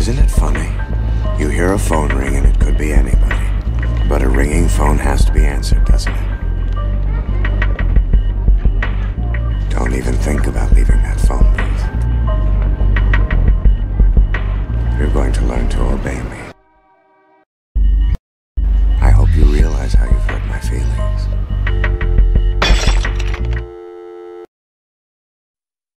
Isn't it funny? You hear a phone ring and it could be anybody. But a ringing phone has to be answered, doesn't it? Don't even think about leaving that phone booth. You're going to learn to obey me. I hope you realize how you've hurt me.